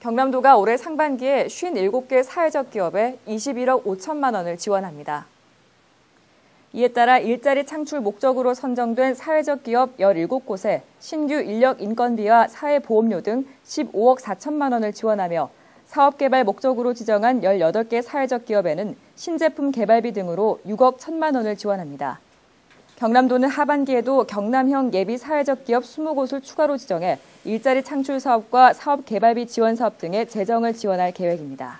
경남도가 올해 상반기에 57개 사회적 기업에 21억 5천만 원을 지원합니다. 이에 따라 일자리 창출 목적으로 선정된 사회적 기업 17곳에 신규 인력 인건비와 사회보험료 등 15억 4천만 원을 지원하며 사업 개발 목적으로 지정한 18개 사회적 기업에는 신제품 개발비 등으로 6억 1천만 원을 지원합니다. 경남도는 하반기에도 경남형 예비 사회적 기업 20곳을 추가로 지정해 일자리 창출 사업과 사업 개발비 지원 사업 등의 재정을 지원할 계획입니다.